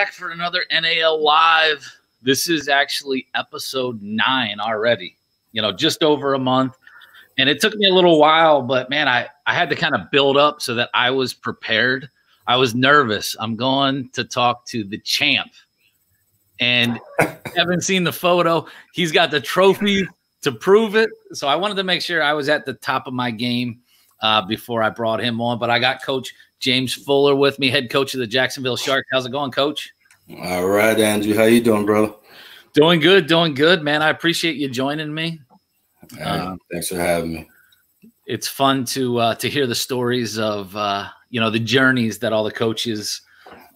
back for another NAL Live. This is actually episode nine already. You know, just over a month. And it took me a little while, but man, I, I had to kind of build up so that I was prepared. I was nervous. I'm going to talk to the champ. And haven't seen the photo. He's got the trophy to prove it. So I wanted to make sure I was at the top of my game uh, before I brought him on. But I got Coach James Fuller with me, head coach of the Jacksonville Sharks. How's it going, Coach? All right, Andrew. How you doing, brother? Doing good, doing good, man. I appreciate you joining me. Um, thanks for having me. It's fun to uh, to hear the stories of uh, you know the journeys that all the coaches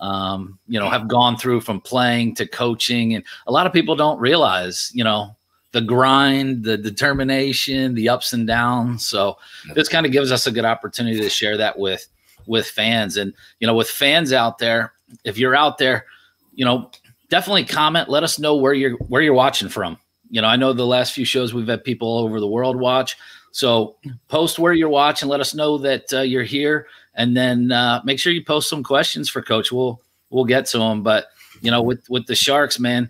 um, you know have gone through from playing to coaching, and a lot of people don't realize you know the grind, the determination, the ups and downs. So this kind of gives us a good opportunity to share that with with fans. And you know, with fans out there, if you're out there, you know, definitely comment. Let us know where you're where you're watching from. You know, I know the last few shows we've had people all over the world watch. So post where you're watching. Let us know that uh, you're here, and then uh, make sure you post some questions for Coach. We'll we'll get to them. But you know, with with the Sharks, man,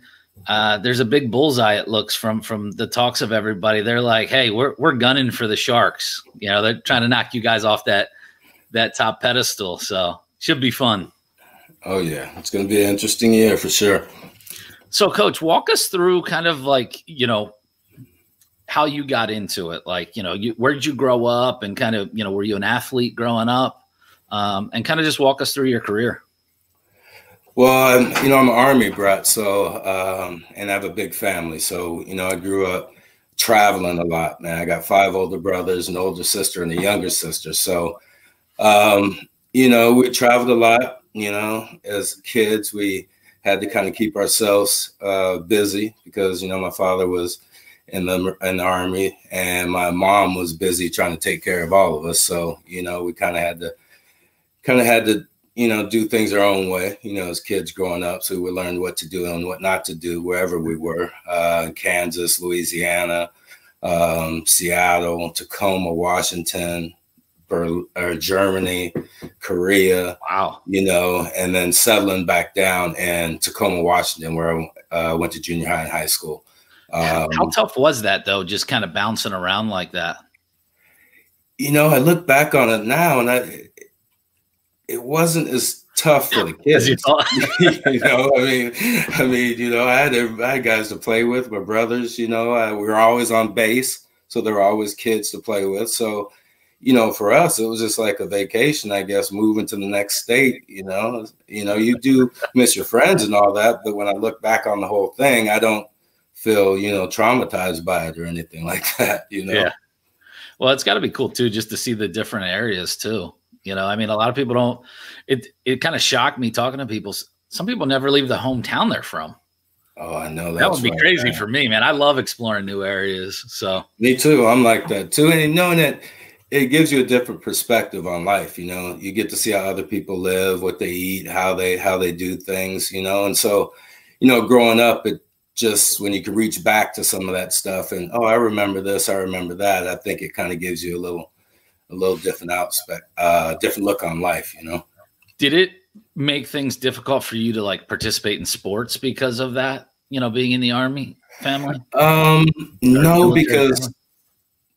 uh, there's a big bullseye. It looks from from the talks of everybody. They're like, "Hey, we're we're gunning for the Sharks." You know, they're trying to knock you guys off that that top pedestal. So should be fun. Oh yeah, it's going to be an interesting year for sure. So, Coach, walk us through kind of like you know how you got into it. Like, you know, you, where did you grow up, and kind of you know, were you an athlete growing up, um, and kind of just walk us through your career. Well, you know, I'm an army brat, so um, and I have a big family. So, you know, I grew up traveling a lot. Man, I got five older brothers, an older sister, and a younger sister. So, um, you know, we traveled a lot. You know, as kids, we had to kind of keep ourselves uh, busy because you know my father was in the in the army and my mom was busy trying to take care of all of us. So, you know, we kind of had to kind of had to you know, do things our own way, you know, as kids growing up. So we learned what to do and what not to do wherever we were uh, Kansas, Louisiana, um, Seattle, Tacoma, Washington, Berlin, uh, Germany, Korea. Wow. You know, and then settling back down in Tacoma, Washington, where I uh, went to junior high and high school. Um, How tough was that, though, just kind of bouncing around like that? You know, I look back on it now and I, it wasn't as tough for the kids. you, you know, I mean, I mean, you know, I had, I had guys to play with, my brothers. You know, I, we were always on base, so there were always kids to play with. So, you know, for us, it was just like a vacation, I guess, moving to the next state. You know, you know, you do miss your friends and all that, but when I look back on the whole thing, I don't feel, you know, traumatized by it or anything like that. You know. Yeah. Well, it's got to be cool too, just to see the different areas too. You know, I mean, a lot of people don't. It it kind of shocked me talking to people. Some people never leave the hometown they're from. Oh, I know that would be right, crazy man. for me, man. I love exploring new areas. So me too. I'm like that too, and knowing that it gives you a different perspective on life. You know, you get to see how other people live, what they eat, how they how they do things. You know, and so you know, growing up, it just when you can reach back to some of that stuff and oh, I remember this, I remember that. I think it kind of gives you a little a little different aspect, uh, different look on life, you know. Did it make things difficult for you to like participate in sports because of that? You know, being in the army family. Um, no, because family?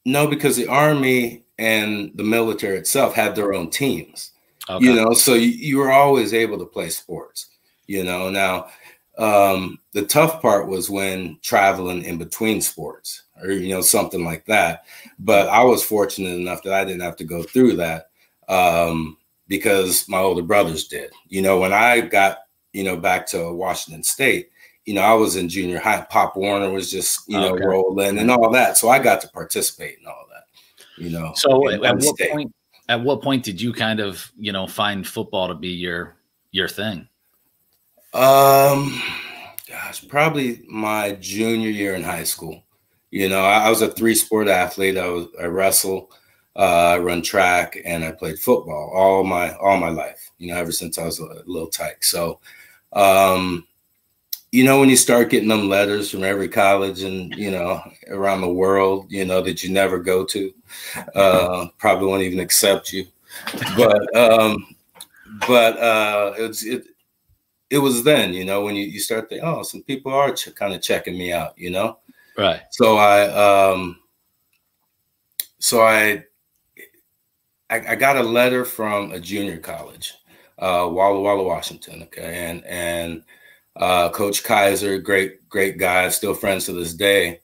no, because the army and the military itself had their own teams. Okay. You know, so you, you were always able to play sports. You know, now um, the tough part was when traveling in between sports or you know something like that. But I was fortunate enough that I didn't have to go through that um, because my older brothers did. You know, when I got you know back to Washington State, you know, I was in junior high. Pop Warner was just you know okay. rolling and all that, so I got to participate in all that. You know, so at what state. point? At what point did you kind of you know find football to be your your thing? Um, gosh, probably my junior year in high school. You know, I, I was a three sport athlete. I was I wrestle, uh, I run track, and I played football all my all my life. You know, ever since I was a little tyke. So, um, you know, when you start getting them letters from every college and you know around the world, you know that you never go to, uh, probably won't even accept you. But um, but uh, it's it it was then, you know, when you, you start thinking, oh, some people are ch- kind of checking me out, you know? Right. So I, um, so I, I, I got a letter from a junior college, uh, Walla Walla, Washington. Okay. And, and, uh, Coach Kaiser, great, great guy, still friends to this day.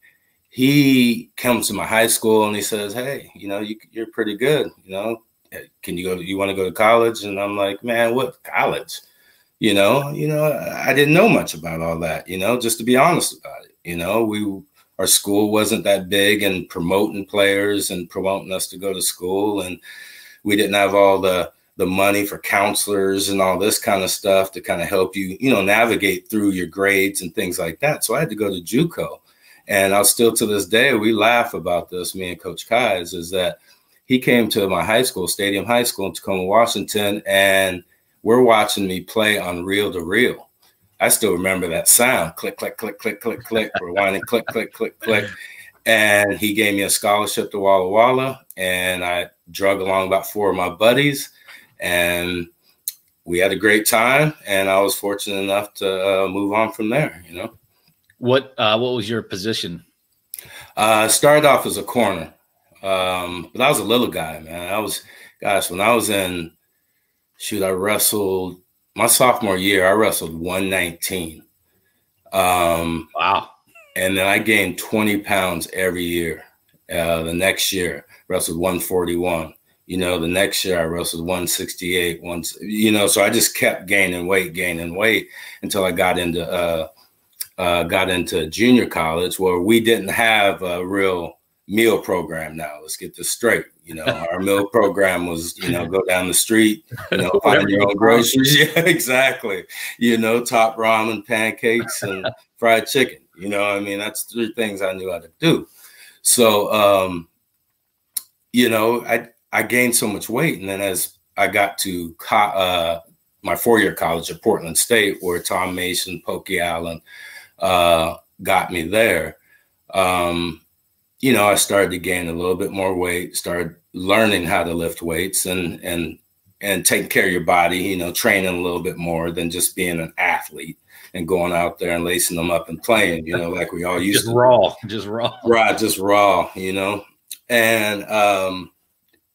He comes to my high school and he says, Hey, you know, you, you're pretty good. You know, uh, can you go, you want to go to college? And I'm like, man, what college? You know, you know, I didn't know much about all that, you know, just to be honest about it. You know, we our school wasn't that big and promoting players and promoting us to go to school and we didn't have all the the money for counselors and all this kind of stuff to kind of help you, you know, navigate through your grades and things like that. So I had to go to JUCO. And I'll still to this day, we laugh about this, me and Coach Kais, is that he came to my high school, Stadium High School in Tacoma, Washington, and we're watching me play on reel to reel. I still remember that sound click, click, click, click, click, click, rewinding, click, click, click, click. And he gave me a scholarship to Walla Walla, and I drug along about four of my buddies, and we had a great time. And I was fortunate enough to uh, move on from there. You know, what uh, what was your position? Uh, started off as a corner, um, but I was a little guy, man. I was, gosh, when I was in shoot, I wrestled my sophomore year. I wrestled 119. Um, wow. And then I gained 20 pounds every year. Uh, the next year, wrestled 141. You know, the next year I wrestled 168. Once, you know, so I just kept gaining weight, gaining weight until I got into uh, uh, got into junior college where we didn't have a real meal program now. Let's get this straight. You know, our meal program was, you know, go down the street, you know, find your own groceries. Yeah, exactly. You know, top ramen, pancakes, and fried chicken. You know, I mean, that's three things I knew how to do. So, um, you know, I I gained so much weight, and then as I got to co- uh, my four-year college at Portland State, where Tom Mason, Pokey Allen uh, got me there. Um, you know, I started to gain a little bit more weight, started learning how to lift weights and and and taking care of your body, you know, training a little bit more than just being an athlete and going out there and lacing them up and playing, you know, like we all used just to. raw, just raw. Right, just raw, you know. And um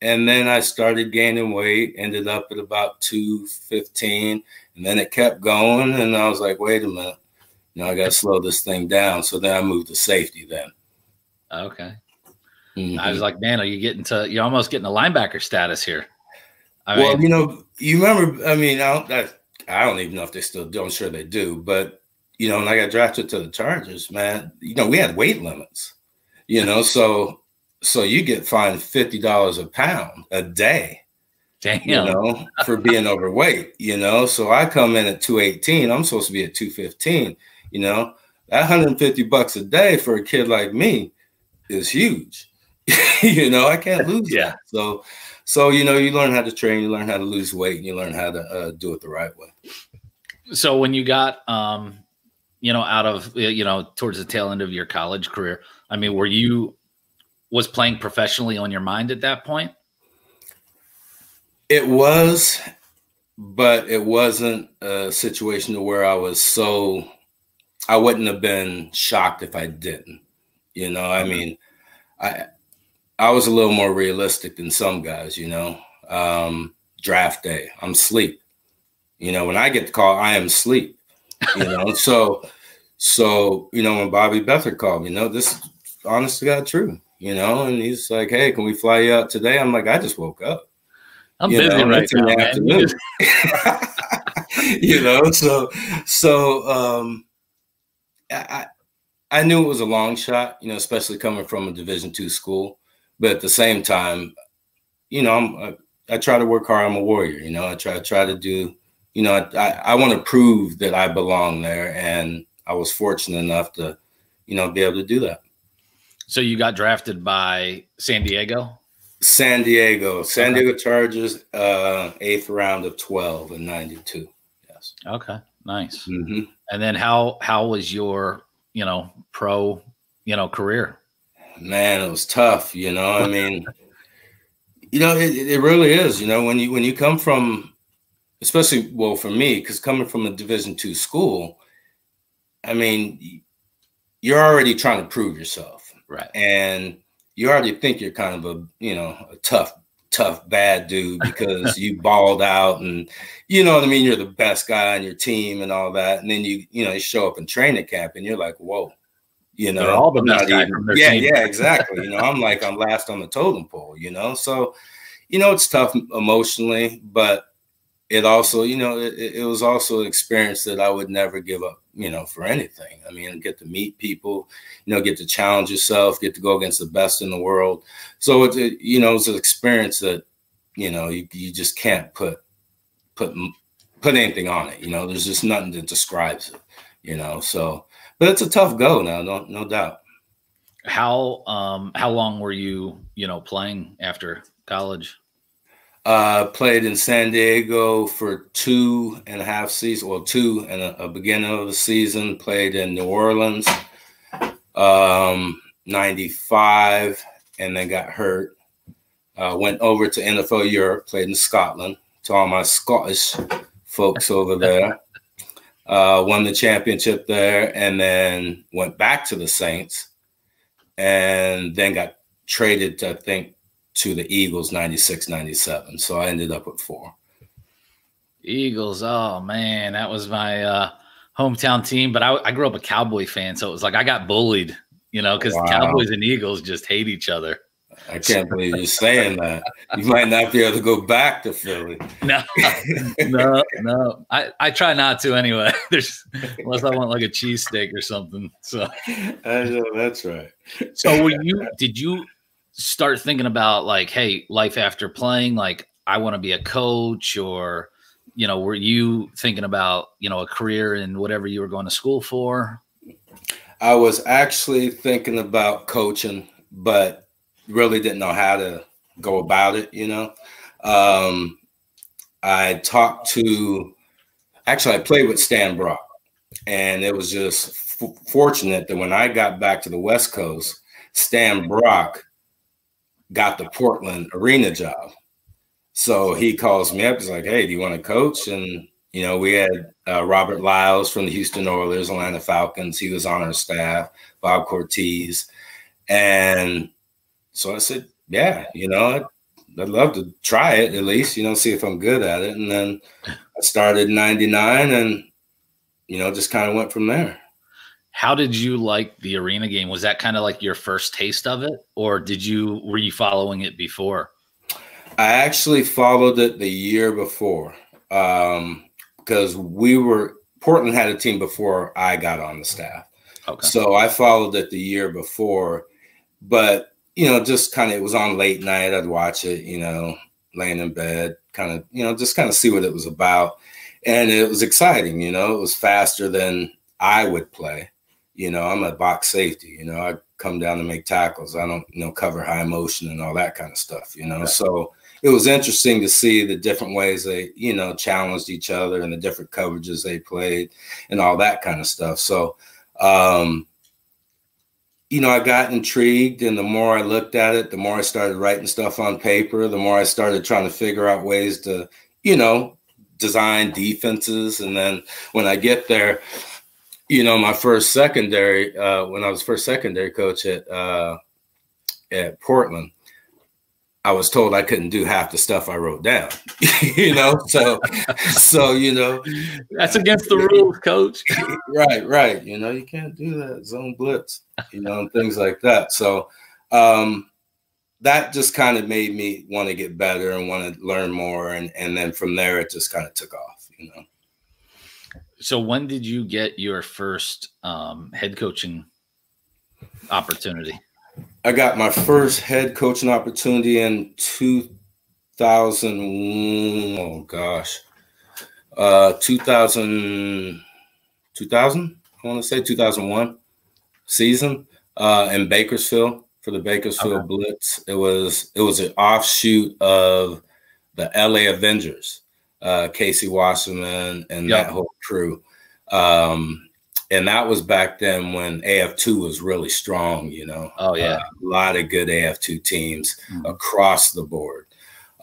and then I started gaining weight, ended up at about 215, and then it kept going. And I was like, wait a minute, know, I gotta slow this thing down. So then I moved to safety then. Okay. Mm-hmm. I was like, man, are you getting to? You're almost getting a linebacker status here. I well, mean, you know, you remember? I mean, I don't, I, I don't even know if they still do. I'm sure they do, but you know, when I got drafted to the Chargers, man, you know, we had weight limits. You know, so so you get fined fifty dollars a pound a day. Damn. You know, for being overweight. You know, so I come in at two eighteen. I'm supposed to be at two fifteen. You know, that 150 bucks a day for a kid like me is huge. you know, I can't lose. yeah. That. So, so you know, you learn how to train, you learn how to lose weight, and you learn how to uh, do it the right way. So when you got, um, you know, out of you know towards the tail end of your college career, I mean, were you was playing professionally on your mind at that point? It was, but it wasn't a situation to where I was so I wouldn't have been shocked if I didn't. You know, I mean, I I was a little more realistic than some guys. You know, um, draft day, I'm sleep. You know, when I get the call, I am sleep. You know, so so you know when Bobby Beathard called me, you know, this is honest to God true. You know, and he's like, "Hey, can we fly you out today?" I'm like, "I just woke up." I'm you busy know, right now, afternoon. you know, so so um, I I knew it was a long shot, you know, especially coming from a Division two school. But at the same time, you know, I'm, I, I try to work hard. I'm a warrior, you know. I try try to do, you know, I I, I want to prove that I belong there, and I was fortunate enough to, you know, be able to do that. So you got drafted by San Diego. San Diego, San okay. Diego Chargers, uh, eighth round of twelve in '92. Yes. Okay. Nice. Mm-hmm. And then how how was your you know, pro, you know, career? Man, it was tough. You know, I mean, you know, it, it really is. You know, when you when you come from especially well for me, because coming from a Division two school, I mean, you're already trying to prove yourself, right? And you already think you're kind of a you know a tough tough bad dude because you balled out and you know what I mean? You're the best guy on your team and all that and then you you know you show up in training camp and you're like whoa you know? They're all the best guy even, yeah team. yeah exactly you know? I'm like I'm last on the totem pole you know? So you know it's tough emotionally but it also you know it, it was also an experience that I would never give up you know for anything. I mean get to meet people you know get to challenge yourself get to go against the best in the world. So it's it, you know it's an experience that you know you, you just can't put put put anything on it you know there's just nothing that describes it you know so but it's a tough go now no no doubt. How um how long were you you know playing after college? Uh played in san diego for two and a half seasons well two and a, a beginning of the season played in new orleans um 95 and then got hurt. Uh, went over to nfl europe played in scotland to all my scottish folks over there. Uh, won the championship there and then went back to the saints and then got traded to, i think to the eagles 96 97 so i ended up with four Eagles. Oh man, that was my uh, hometown team. But I, I grew up a Cowboy fan, so it was like I got bullied, you know, because Wow. Cowboys and Eagles just hate each other. I can't believe you're saying that. You might not be able to go back to Philly. No, no, no. I, I try not to anyway. There's unless I want like a cheesesteak or something. So I know that's right. so were you did you start thinking about like, hey, life after playing, like I want to be a coach or you know, were you thinking about, you know, a career in whatever you were going to school for? I was actually thinking about coaching, but really didn't know how to go about it. You know, um, I talked to actually I played with Stan Brock, and it was just fortunate that when I got back to the West Coast, Stan Brock got the Portland arena job. So he calls me up. He's like, "Hey, do you want to coach?" And you know, we had uh, Robert Lyles from the Houston Oilers, Atlanta Falcons. He was on our staff. Bob Cortez, and so I said, "Yeah, you know, I'd, I'd love to try it at least. You know, see if I'm good at it." And then I started in '99, and you know, just kind of went from there. How did you like the arena game? Was that kind of like your first taste of it, or did you were you following it before? I actually followed it the year before um, because we were Portland had a team before I got on the staff. Okay. So I followed it the year before, but you know, just kind of it was on late night. I'd watch it, you know, laying in bed, kind of, you know, just kind of see what it was about. And it was exciting, you know, it was faster than I would play. You know, I'm a box safety, you know, I come down to make tackles. I don't, you know, cover high motion and all that kind of stuff, you know. Right. So it was interesting to see the different ways they, you know, challenged each other and the different coverages they played and all that kind of stuff. So um, you know, I got intrigued, and the more I looked at it, the more I started writing stuff on paper, the more I started trying to figure out ways to, you know, design defenses. And then when I get there, you know, my first secondary, uh, when I was first secondary coach at uh, at Portland, I was told I couldn't do half the stuff I wrote down. you know, so so you know, That's against the rules, coach. right, right. You know, you can't do that zone blitz, you know, and things like that. So um that just kind of made me want to get better and want to learn more. And and then from there it just kind of took off, you know. So when did you get your first um, head coaching opportunity? I got my first head coaching opportunity in 2000. Oh gosh, uh, 2000, 2000. I want to say 2001 season uh, in Bakersfield for the Bakersfield Okay. Blitz. It was it was an offshoot of the LA Avengers, uh, Casey Wasserman and Yep. that whole crew. Um, and that was back then when AF2 was really strong, you know. Oh yeah, Uh, a lot of good AF2 teams Mhm. across the board.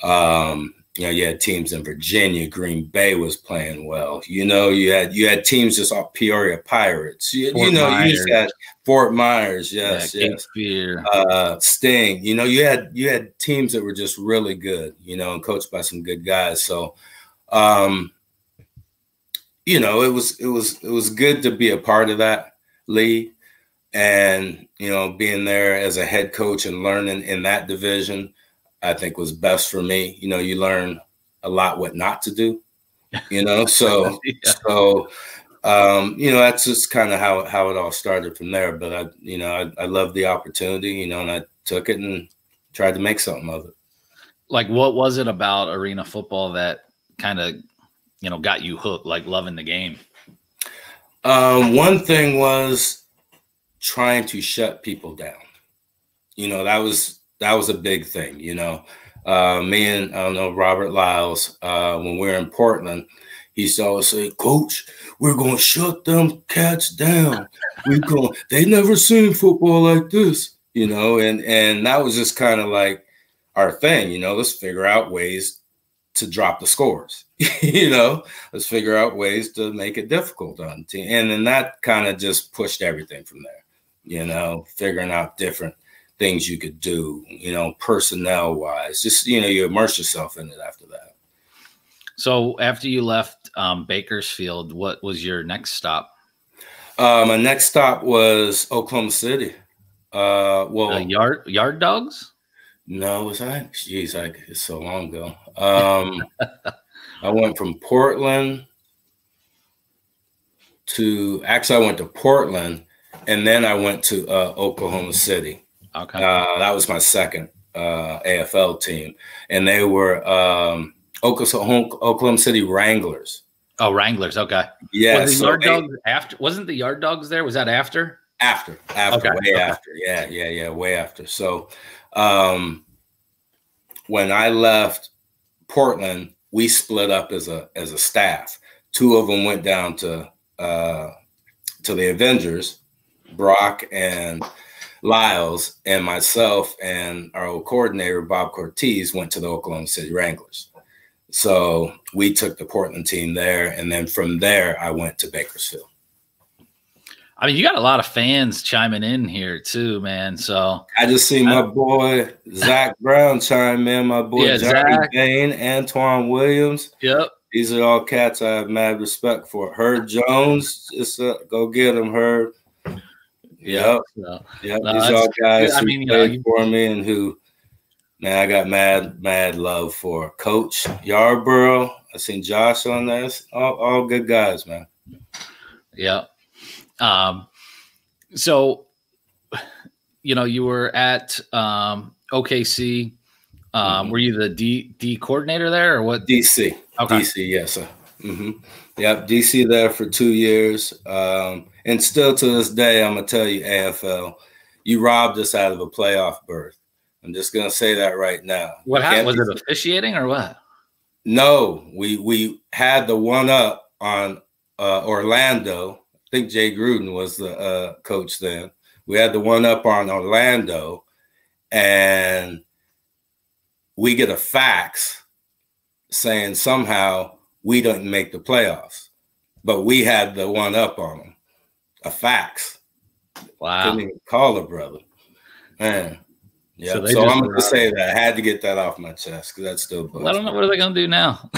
Um, you know, you had teams in Virginia, Green Bay was playing well. You know, you had you had teams just off Peoria Pirates. You, you know, Myers. you just had Fort Myers, yes, yeah, yes. Uh, Sting. You know, you had you had teams that were just really good. You know, and coached by some good guys. So, um, you know, it was it was it was good to be a part of that league, and you know, being there as a head coach and learning in that division I think was best for me. You know, you learn a lot what not to do. You know, so yeah. so um, you know that's just kind of how how it all started from there. But I, you know, I, I loved the opportunity, you know, and I took it and tried to make something of it. Like, what was it about arena football that kind of you know got you hooked, like loving the game? Um, one thing was trying to shut people down. You know, that was that was a big thing, you know. Uh, me and I don't know Robert Lyles, uh, when we are in Portland, he to always say, "Coach, we're gonna shut them cats down. We going they never seen football like this, you know." And and that was just kind of like our thing, you know. Let's figure out ways to drop the scores, you know. Let's figure out ways to make it difficult on team, and then that kind of just pushed everything from there, you know, figuring out different things you could do, you know, personnel wise. Just, you know, you immerse yourself in it after that. So after you left um, Bakersfield, what was your next stop? Uh, my next stop was Oklahoma City. Uh, well, uh, yard yard dogs. No, was I? Jeez, I, it's so long ago. Um, I went from Portland to actually I went to Portland, and then I went to uh, Oklahoma City. Okay. Uh, that was my second uh, AFL team, and they were um, Oklahoma, Oklahoma City Wranglers. Oh, Wranglers. Okay. Yeah. Was the so Yard Dawgz after? Wasn't the Yard Dawgz there? Was that after? After. After. Okay. Way okay. after. Yeah. Yeah. Yeah. Way after. So, um, when I left Portland, we split up as a as a staff. Two of them went down to uh, to the Avengers, Brock and Lyles and myself and our old coordinator, Bob Cortez, went to the Oklahoma City Wranglers. So we took the Portland team there. And then from there, I went to Bakersfield. I mean, you got a lot of fans chiming in here too, man. So I just see my boy Zach Brown chime in, my boy yeah, Johnny Zach. Bain, Antoine Williams. Yep. These are all cats I have mad respect for. Herb Jones, just uh, go get him, Herb. Yep. Yep. No, These all guys I who mean, played you know, for me and who, man, I got mad, mad love for Coach Yarborough. I seen Josh on this. All, all good guys, man. Yeah. Um, so, you know, you were at um, OKC. Um, mm-hmm. Were you the D D coordinator there or what? DC. Okay. DC, yes, sir. Mm-hmm. Yep, DC there for two years. Um, and still to this day, I'm gonna tell you, AFL, you robbed us out of a playoff berth. I'm just gonna say that right now. What happened? Was it officiating or what? No, we we had the one up on uh, Orlando. I think Jay Gruden was the uh, coach then. We had the one up on Orlando, and we get a fax saying somehow we didn't make the playoffs, but we had the one up on them a fax. Wow. Couldn't even call a brother. Man. Yeah. So, so I'm gonna say that. I had to get that off my chest because that's still well, I don't know what are they gonna do now.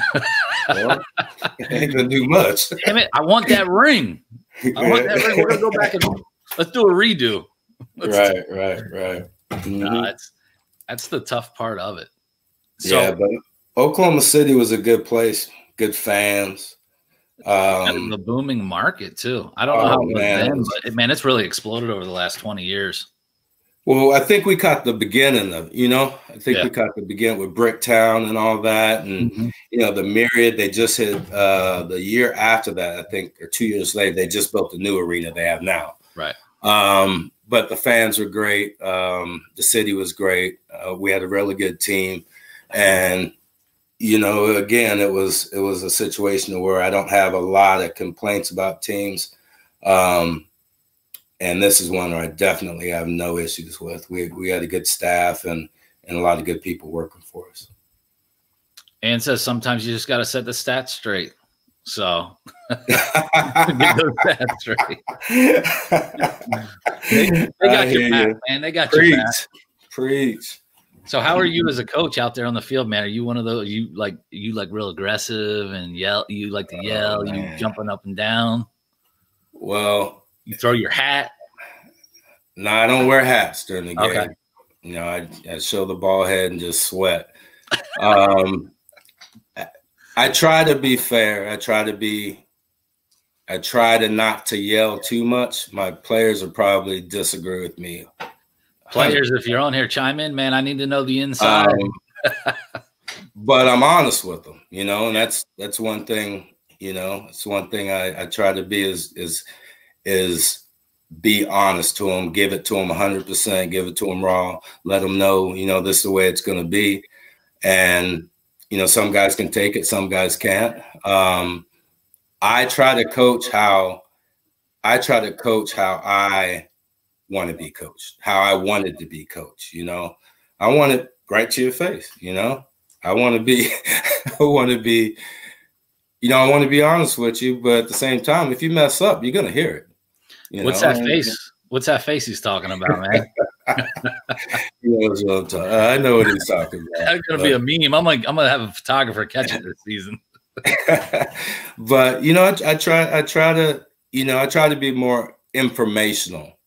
well, ain't gonna do much. Damn it, I want that ring. I want that ring. We're gonna go back and let's do a redo. Let's right, right, right. Mm-hmm. No, that's that's the tough part of it. So, yeah, but Oklahoma City was a good place, good fans. Um, the booming market too. I don't know oh, how man. Been, but man, it's really exploded over the last 20 years. Well, I think we caught the beginning of, you know, I think yeah. we caught the beginning with Bricktown and all that. And, mm-hmm. you know, the myriad, they just hit uh, the year after that, I think, or two years later, they just built the new arena they have now. Right. Um, but the fans were great. Um, the city was great. Uh, we had a really good team. And you know, again, it was it was a situation where I don't have a lot of complaints about teams, um, and this is one where I definitely have no issues with. We we had a good staff and and a lot of good people working for us. And says sometimes you just got to set the stats straight. So those stats straight. they, they got your back, you. man. They got Preach. your back. Preach. So how are you as a coach out there on the field, man? Are you one of those you like you like real aggressive and yell? You like to oh, yell? Oh, you jumping up and down? Well, you throw your hat. No, I don't wear hats during the game. Okay. You know, I, I show the ball head and just sweat. Um, I try to be fair. I try to be. I try to not to yell too much. My players will probably disagree with me. Players, if you're on here, chime in, man. I need to know the inside. Um, but I'm honest with them, you know, and that's that's one thing. You know, it's one thing I, I try to be is is is be honest to them, give it to them 100%, give it to them raw, let them know, you know, this is the way it's going to be. And, you know, some guys can take it, some guys can't. Um, I try to coach how I try to coach how I want to be coached, how I wanted to be coached. You know, I want it right to your face. You know, I want to be, I want to be, you know, I want to be honest with you, but at the same time, if you mess up, you're gonna hear it. What's know? that face? What's that face he's talking about, man? I know what he's talking about. That's gonna but. be a meme. I'm like, I'm gonna have a photographer catch it this season. but you know, I, I, try, I try to, you know, I try to be more informational,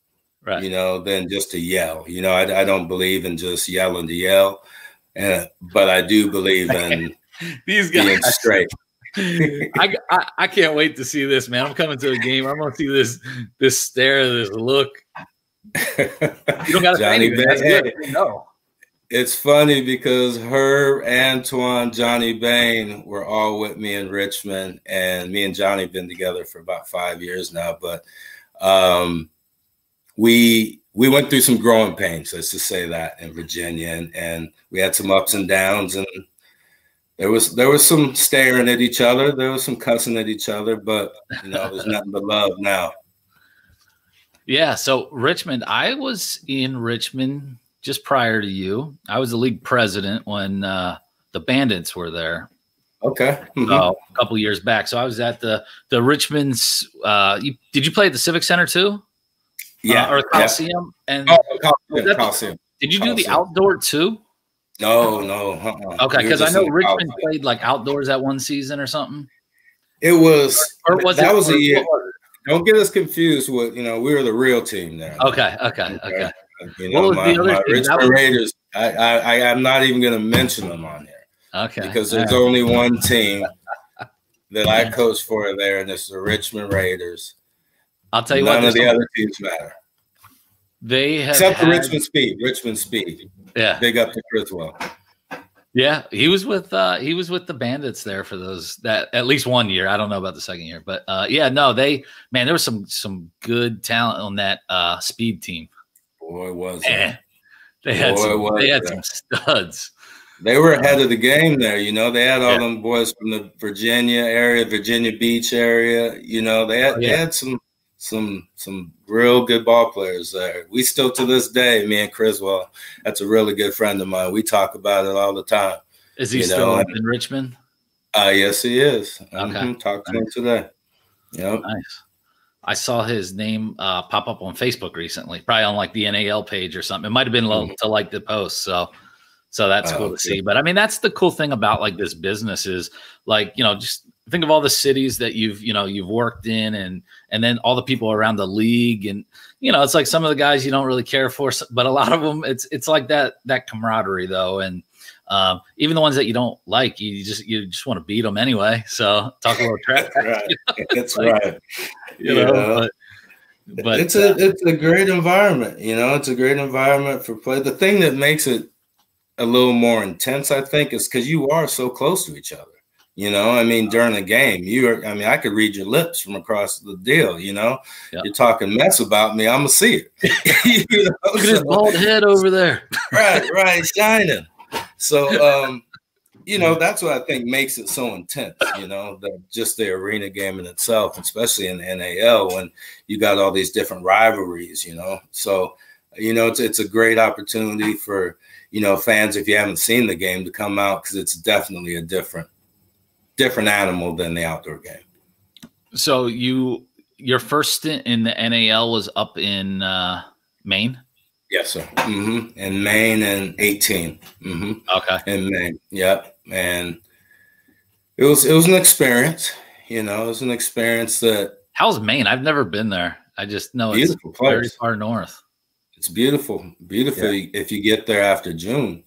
right? You know, than just to yell. You know, I, I don't believe in just yelling to yell, and but I do believe in these guys being straight. I, I, I can't wait to see this, man. I'm coming to a game. I'm gonna see this this stare, this look. You don't Johnny Bain. No. It's funny because Herb, Antoine, Johnny Bain were all with me in Richmond, and me and Johnny have been together for about five years now. But um, we we went through some growing pains, let's just say that, in Virginia, and, and we had some ups and downs, and there was there was some staring at each other, there was some cussing at each other, but you know, there's nothing but love now. Yeah. So Richmond, I was in Richmond just prior to you. I was the league president when uh, the Bandits were there. Okay. Mm-hmm. a couple years back. So I was at the the Richmond's. Uh, you, did you play at the Civic Center too? Yeah. Uh, or Coliseum? Yeah. And oh, Coliseum, Coliseum. Did you do the outdoor too? No, no. Uh-uh. Okay, because I know Richmond played like outdoors that one season or something. It was, or, or was that it, was a year. Don't get us confused with you know we were the real team there. Okay, okay, okay. okay. You know, my, my Richmond was... Raiders. I, I I'm not even going to mention them on here. Okay, because there's right. only one team that I coach for there, and it's the Richmond Raiders. I'll tell you None what. None of the other teams matter. They have except had... for Richmond Speed. Richmond Speed. Yeah. Big up to Criswell. Yeah, he was with uh he was with the Bandits there for those that at least one year. I don't know about the second year, but uh yeah, no, they man, there was some some good talent on that uh speed team. Boy, was eh, they had Boy, some, they had some studs. They were ahead of the game there, you know. They had all yeah. them boys from the Virginia area, Virginia Beach area. You know, they had yeah. they had some some some real good ball players there. We still to this day, me and Criswell, that's a really good friend of mine. We talk about it all the time. Is he still know? in Richmond? Uh yes, he is. Okay. Mm-hmm. Talk to nice. him today. Yep. Nice. I saw his name uh, pop up on Facebook recently, probably on like the NAL page or something. It might have been mm-hmm. to like the post. So so that's oh, cool to see. But I mean, that's the cool thing about like this business is like, you know, just think of all the cities that you've you know you've worked in and and then all the people around the league and you know it's like some of the guys you don't really care for but a lot of them it's it's like that that camaraderie though. And um, even the ones that you don't like you just you just want to beat them anyway. So talk a little trash. Right. You know? that's like, right. you know, But, but it's a uh, it's a great environment you know it's a great environment for play. The thing that makes it a little more intense i think is because you are so close to each other you know, I mean, during the game, you are, I mean, I could read your lips from across the deal. You know, yeah. you're talking mess about me. I'm gonna see it. you know? Look at his bald head over there. right, right, shining. So, um, you know, that's what I think makes it so intense. You know, the, just the arena game in itself, especially in the NAL when you got all these different rivalries. You know, so you know, it's it's a great opportunity for you know fans if you haven't seen the game to come out because it's definitely a different different animal than the outdoor game. So you your first stint in the NAL was up in uh, Maine. Yes, sir. Mm-hmm. In Maine in 18. Mm-hmm. Okay. In Maine. Yep. And it was it was an experience. You know, it was an experience that. How's Maine? I've never been there. I just know it's place. very far north. It's beautiful, beautiful. Yeah. If you get there after June,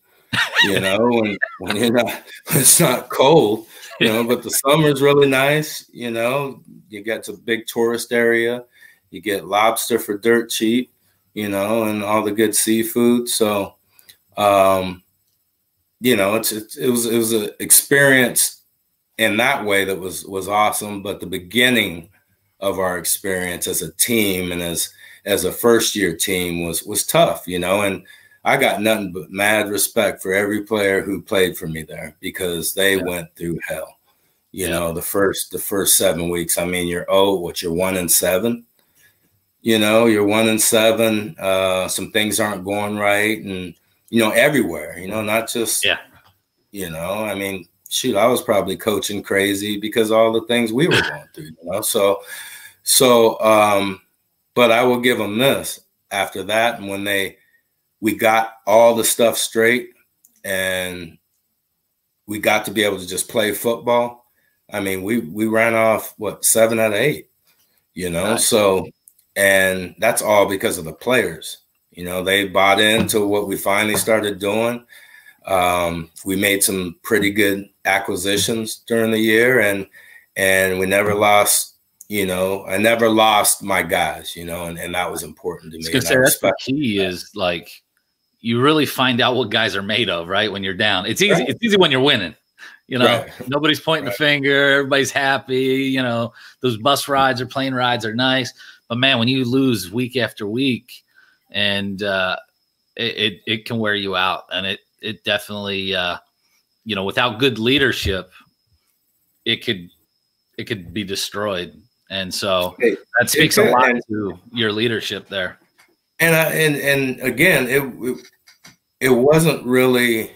you know, when when you're not, when it's not cold, you know. But the summer's really nice. You know, you get to big tourist area. You get lobster for dirt cheap you know, and all the good seafood. So, um, you know, it's, it's it was it was an experience in that way that was was awesome. But the beginning of our experience as a team and as as a first year team was was tough, you know, and I got nothing but mad respect for every player who played for me there because they yeah. went through hell. You yeah. know, the first the first seven weeks. I mean, you're oh, what you're one and seven you know you're one and seven uh some things aren't going right and you know everywhere you know not just yeah you know i mean shoot i was probably coaching crazy because all the things we were going through you know so so um but i will give them this after that and when they we got all the stuff straight and we got to be able to just play football i mean we we ran off what seven out of eight you know nice. so and that's all because of the players. You know, they bought into what we finally started doing. Um, we made some pretty good acquisitions during the year, and and we never lost. You know, I never lost my guys. You know, and, and that was important to me. Say, that's the key that. is like you really find out what guys are made of, right? When you're down, it's easy. Right. It's easy when you're winning. You know, right. nobody's pointing right. the finger. Everybody's happy. You know, those bus rides or plane rides are nice. But man, when you lose week after week, and uh, it, it, it can wear you out, and it it definitely uh, you know without good leadership, it could it could be destroyed. And so that speaks a lot to your leadership there. And I, and and again, it, it it wasn't really,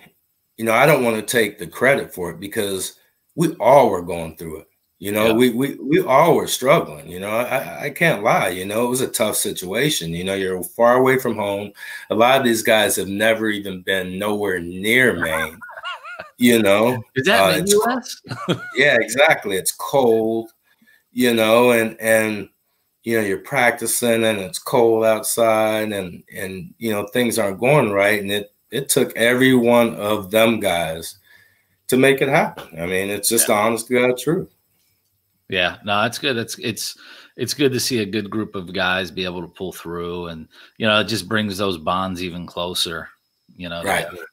you know, I don't want to take the credit for it because we all were going through it. You know, yeah. we, we we all were struggling. You know, I, I can't lie. You know, it was a tough situation. You know, you're far away from home. A lot of these guys have never even been nowhere near Maine. you know, is that uh, the U.S.? yeah, exactly. It's cold. You know, and and you know you're practicing and it's cold outside and and you know things aren't going right and it it took every one of them guys to make it happen. I mean, it's just yeah. honest to God truth. Yeah, no, it's good. It's it's it's good to see a good group of guys be able to pull through, and you know, it just brings those bonds even closer. You know, right, together.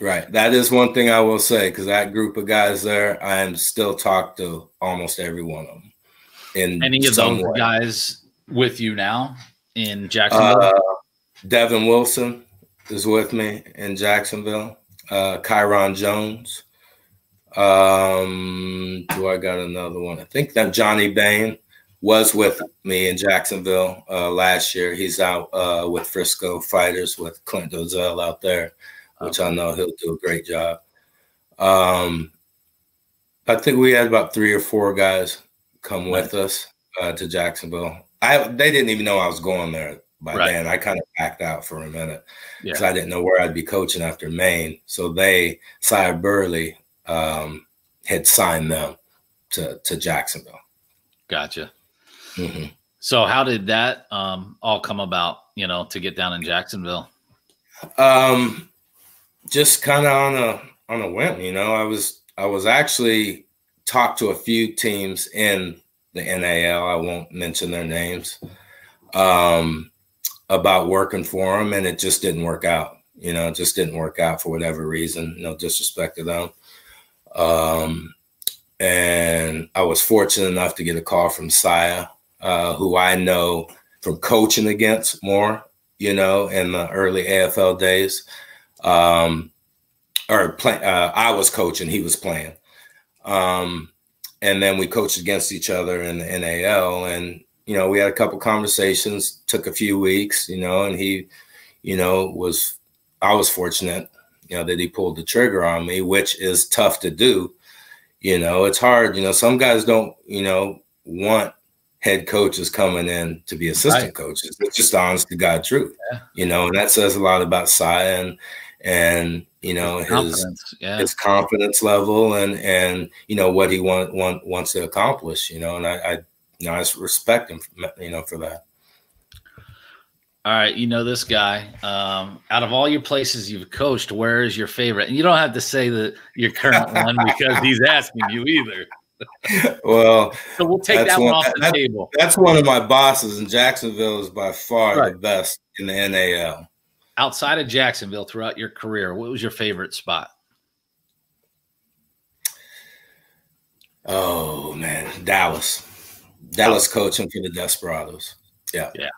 right. That is one thing I will say because that group of guys there, I am still talk to almost every one of them. In any of those way. guys with you now in Jacksonville? Uh, Devin Wilson is with me in Jacksonville. Uh, Kyron Jones. Um, do I got another one? I think that Johnny Bain was with me in Jacksonville uh, last year. He's out uh, with Frisco Fighters with Clint Dolezel out there, which. I know he'll do a great job. Um, I think we had about three or four guys come with us uh, to Jacksonville. I they didn't even know I was going there by right. then. I kind of backed out for a minute because yeah. I didn't know where I'd be coaching after Maine. So they, Siaha Burley, um, had signed them to to Jacksonville. Gotcha. Mm-hmm. So how did that um, all come about? You know, to get down in Jacksonville. Um, just kind of on a on a whim. You know, I was I was actually talked to a few teams in the NAL. I won't mention their names. Um, about working for them, and it just didn't work out. You know, it just didn't work out for whatever reason. No disrespect to them. Um, and I was fortunate enough to get a call from Siaha, uh, who I know from coaching against more, you know, in the early AFL days. Um, or play, uh, I was coaching, he was playing. Um, and then we coached against each other in the NAL. And you know, we had a couple conversations, took a few weeks, you know, and he, you know, was I was fortunate, you know, that he pulled the trigger on me, which is tough to do. You know, it's hard. You know, some guys don't, you know, want head coaches coming in to be assistant right. coaches. It's just honest to God truth. Yeah. You know, and that says a lot about Siaha and you know his confidence, yeah. his confidence level and and you know what he want, want wants to accomplish. You know, and I, I you know I respect him. You know for that. All right, you know this guy. Um, out of all your places you've coached, where is your favorite? And you don't have to say that your current one because he's asking you either. well, so we'll take that one, one off the that, table. That's one of my bosses, and Jacksonville is by far right. the best in the NAL. Outside of Jacksonville, throughout your career, what was your favorite spot? Oh man, Dallas. Dallas coaching for the Desperados. Yeah. Yeah.